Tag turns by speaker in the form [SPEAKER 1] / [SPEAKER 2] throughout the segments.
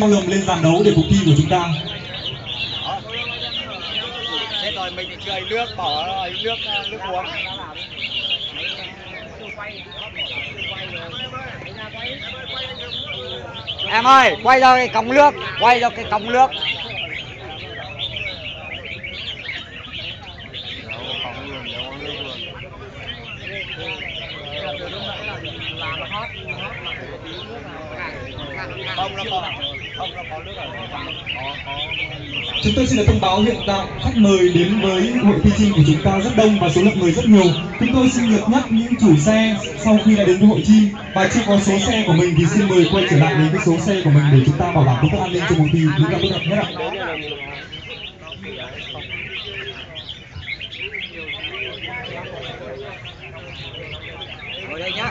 [SPEAKER 1] bao lồng lên sàn đấu để cuộc thi của chúng ta.
[SPEAKER 2] Thế rồi mình cười nước bỏ nước nước uống. Em ơi quay ra cái cống nước quay ra cái cống nước. Không nó có
[SPEAKER 1] chúng tôi xin được thông báo hiện tại, khách mời đến với hội thi chim của chúng ta rất đông và số lượng người rất nhiều. Chúng tôi xin được nhắc những chủ xe sau khi đã đến với hội chim và chưa có số xe của mình thì xin mời quay trở lại đến cái số xe của mình để chúng ta bảo đảm công tác an ninh cho hội thi chúng ta tốt đẹp nhất ạ.
[SPEAKER 2] Ngồi đây nhá.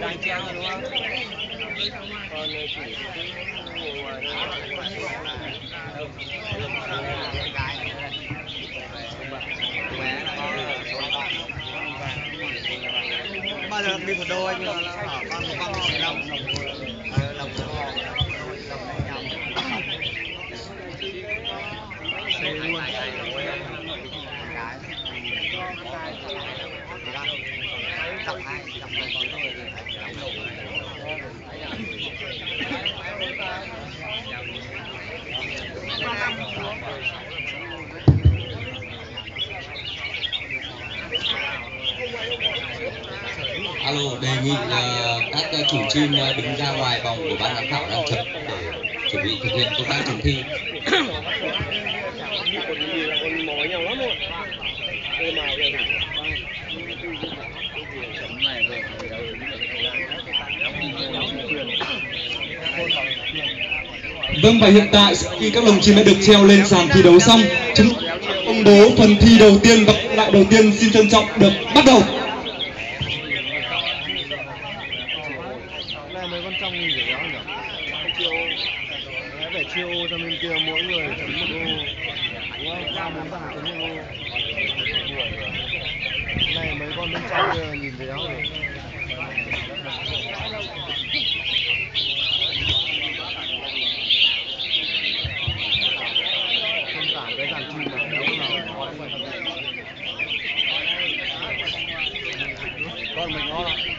[SPEAKER 2] đang trang đúng không? Còn chỉ bao giờ đi một đôi nhưng mà nó ở con con lồng đồng đồng xây luôn cái hai đọc hai con người
[SPEAKER 3] alo đề nghị là các ờ, chủ chim ờ, đứng ra ngoài vòng của ban giám khảo đang chụp để chuẩn bị thực hiện công tác chấm thi
[SPEAKER 1] Vâng và hiện tại khi các lồng chim đã được treo lên sàn thi đấu xong, chúng công bố phần thi đầu tiên và lại đầu tiên xin trân trọng được bắt đầu.
[SPEAKER 4] gì đó nhỉ chiêu để chiêu cho bên kia mỗi người chấm một ô đúng không ba bốn thằng chấm một ô này mấy con bên trong kia nhìn thấy đâu rồi cái đàn chim này đâu nào con mình ngon lắm